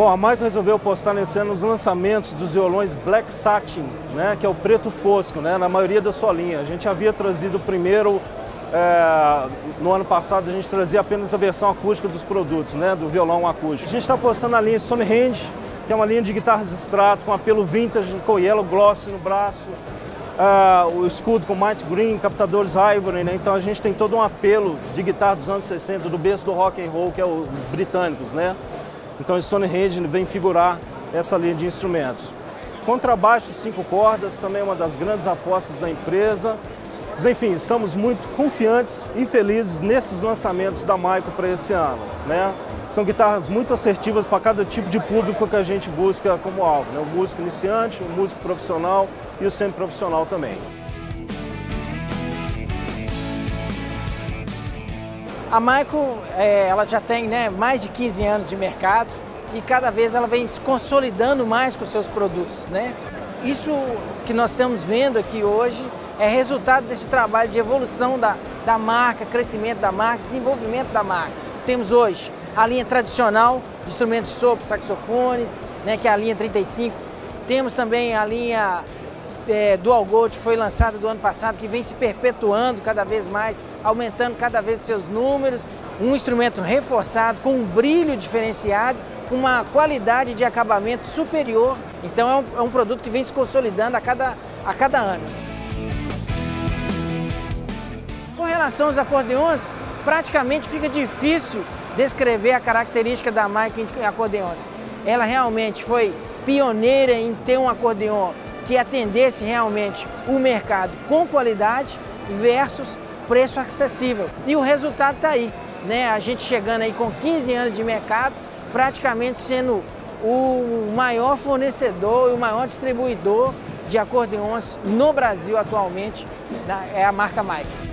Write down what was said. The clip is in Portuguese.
Bom, a Maico resolveu postar nesse ano os lançamentos dos violões Black Satin, né, que é o preto fosco, né, na maioria da sua linha. A gente havia trazido primeiro, é, no ano passado a gente trazia apenas a versão acústica dos produtos, né, do violão acústico. A gente está postando a linha Stonehenge, que é uma linha de guitarras extrato com apelo vintage, com yellow gloss no braço, uh, o escudo com Might Green, captadores Ivory, né? Então a gente tem todo um apelo de guitarra dos anos 60, do berço do rock and roll, que é os britânicos, né? Então Stonehenge vem figurar essa linha de instrumentos. Contrabaixo cinco cordas, também é uma das grandes apostas da empresa. Mas, enfim, estamos muito confiantes e felizes nesses lançamentos da Maico para esse ano. Né? São guitarras muito assertivas para cada tipo de público que a gente busca como alvo. Né? O músico iniciante, o músico profissional e o semi-profissional também. A Maico, é, ela já tem né, mais de 15 anos de mercado e cada vez ela vem se consolidando mais com seus produtos. Né? Isso que nós estamos vendo aqui hoje é resultado desse trabalho de evolução da, da marca, crescimento da marca, desenvolvimento da marca. Temos hoje a linha tradicional de instrumentos sopro, saxofones, né, que é a linha 35. Temos também a linha é, Dual Gold que foi lançado do ano passado, que vem se perpetuando cada vez mais, aumentando cada vez seus números, um instrumento reforçado, com um brilho diferenciado, com uma qualidade de acabamento superior. Então é um, é um produto que vem se consolidando a cada, a cada ano. Relação aos acordeões, praticamente fica difícil descrever a característica da Mike em acordeões. Ela realmente foi pioneira em ter um acordeão que atendesse realmente o mercado com qualidade versus preço acessível. E o resultado está aí, né? A gente chegando aí com 15 anos de mercado, praticamente sendo o maior fornecedor e o maior distribuidor de acordeões no Brasil atualmente, é a marca Mike.